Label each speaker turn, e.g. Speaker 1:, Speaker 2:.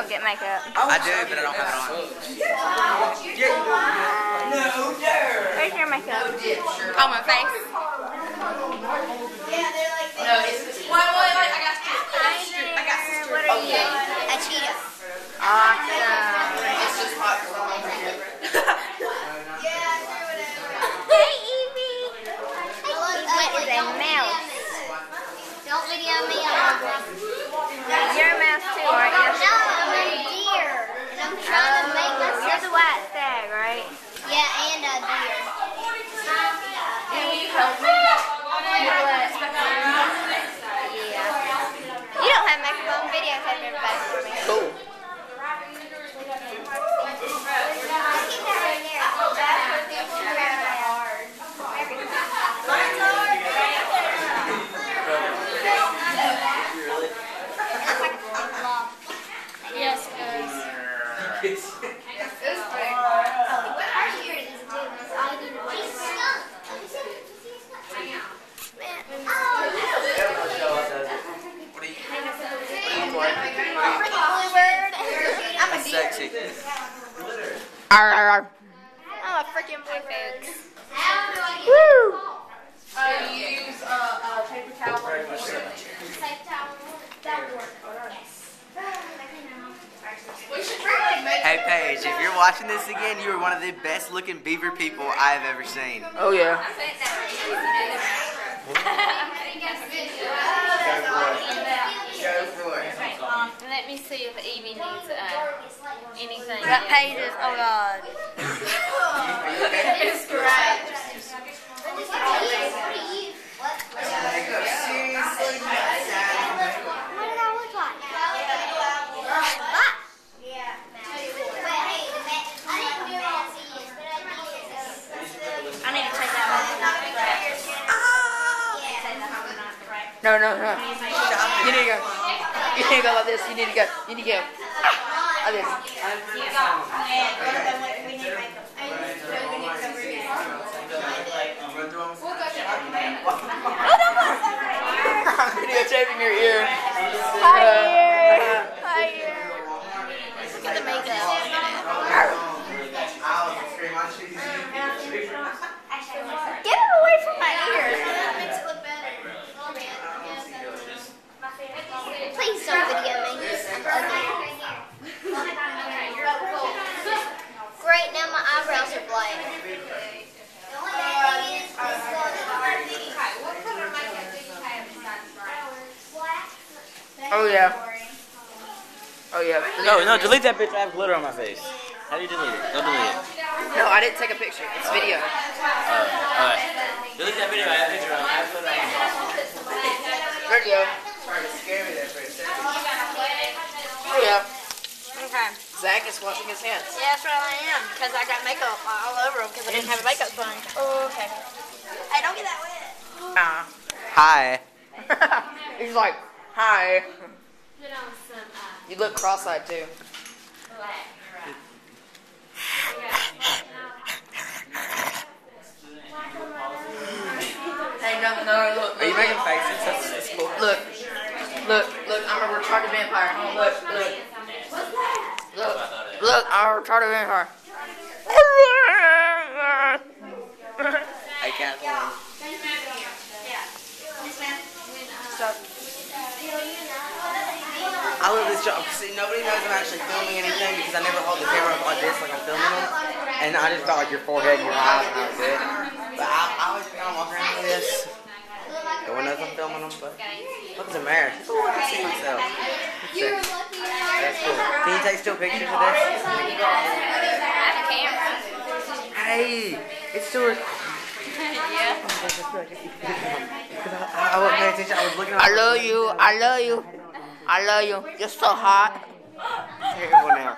Speaker 1: don't get makeup.
Speaker 2: I do, but I don't have it on.
Speaker 1: Where's your makeup?
Speaker 3: On my face. No, it's. Wait, wait, wait, I got
Speaker 1: Hi there. What are you?
Speaker 3: a cheetah.
Speaker 1: Awesome.
Speaker 3: It's just hot for
Speaker 1: Hey, Evie. What is a mouse?
Speaker 3: Don't video me.
Speaker 1: You're a mouse too, aren't you?
Speaker 3: No, I'm a deer. And I'm trying to make
Speaker 1: Um,
Speaker 3: myself.
Speaker 1: you're the white stag, right?
Speaker 3: Yeah, and a deer.
Speaker 1: Yeah. You don't have makeup on. Videotape everybody for me.
Speaker 2: Cool.
Speaker 3: Yes, guys.
Speaker 2: What are you?
Speaker 3: I'm a
Speaker 2: Sexy.
Speaker 1: I'm a freaking bluebird.
Speaker 3: Woo!
Speaker 4: Uh, you use uh, uh, paper towel. We should really make
Speaker 2: Hey Paige, if you're watching this again, you are one of the best looking beaver people I have ever seen.
Speaker 5: Oh yeah.
Speaker 2: Go for it.
Speaker 1: Let me see if Evie needs uh, anything.
Speaker 3: That page is, oh god.
Speaker 4: it's great.
Speaker 3: What did I look like? I need to take that
Speaker 5: No, no, no. You need to go. You need to go like this. You need to go. You need to go. Like this. Oh, I'm videotaping your ear.
Speaker 1: Hi, ear. Hi, ear.
Speaker 3: Look at the makeup.
Speaker 1: Get it away from my ears.
Speaker 3: Please don't video me. Great, now my eyebrows are black.
Speaker 5: Oh yeah. Oh yeah.
Speaker 6: No, no, delete that bitch. I have glitter on my face. How do you delete it? Don't delete it.
Speaker 5: No, I didn't take a picture. It's video.
Speaker 6: Uh, alright. Delete that video. I have glitter on. I have glitter on.
Speaker 5: There you go.
Speaker 2: Trying to scare me there for a second.
Speaker 5: Oh yeah.
Speaker 1: Okay.
Speaker 5: Zach is washing his hands.
Speaker 1: Yeah, that's right, I am because I got makeup all over him because I didn't have a makeup sponge. Oh, okay. Hey, don't get that wet.
Speaker 5: Ah.
Speaker 2: Hi.
Speaker 5: He's like, hi.
Speaker 1: Put on some uh,
Speaker 5: You look cross-eyed too. Hey, no, no, look.
Speaker 2: Are you making faces? That's, that's cool.
Speaker 5: Look, look, look. I'm a retarded vampire. Look, look. Look, look. I'm a retarded vampire.
Speaker 2: Hey Kathleen.
Speaker 5: Stop.
Speaker 2: I love this job. See, nobody knows I'm actually filming anything because I never hold the camera up like this like I'm filming them. And I just felt like your forehead and your eyes and that was it. But I, I always kind of walk around like this. No one knows I'm filming them, but look at the mirror. Ooh, I can see myself. That's cool. Can you take still pictures of this? Hey, it's still recording.
Speaker 1: yeah.
Speaker 2: I, I wasn't paying attention. I was looking at
Speaker 5: I love you. I love you. I love you. You're so hot.
Speaker 2: Terrible now.